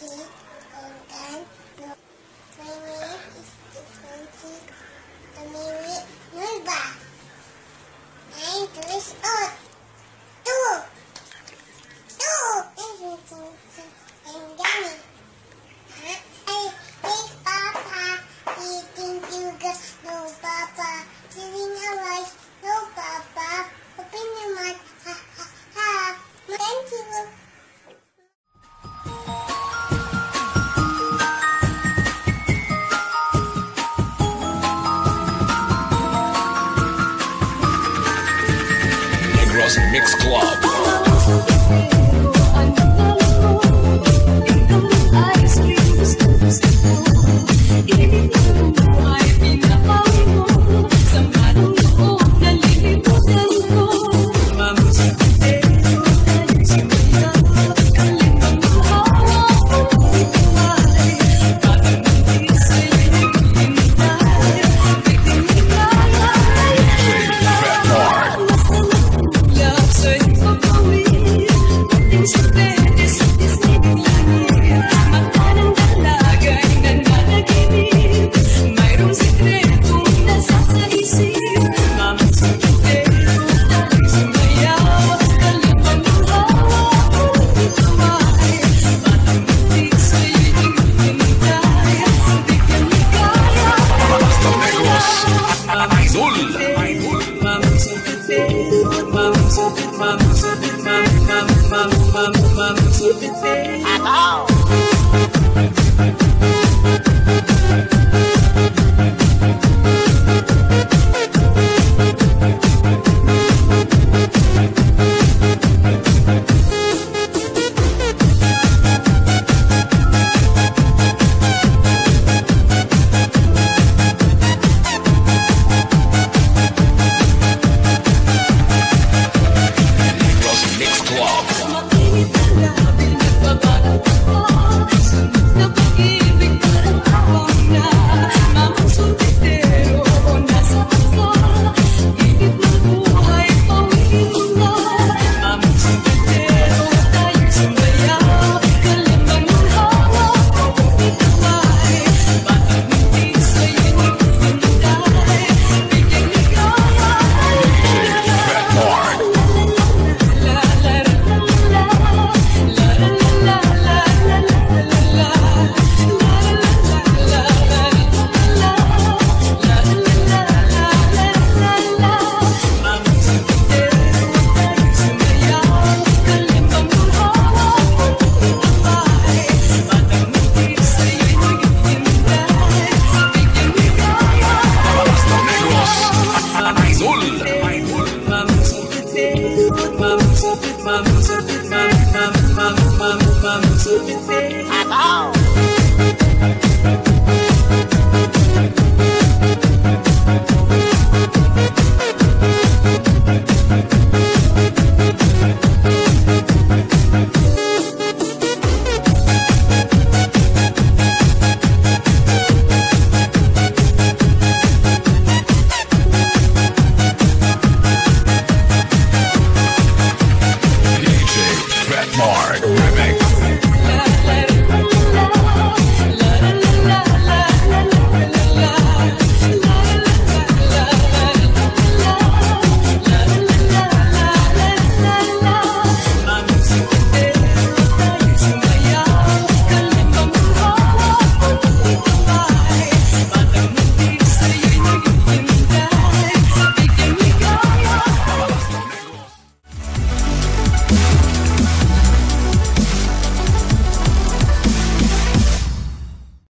deep and then main name is different. The main. Mix Club. At all.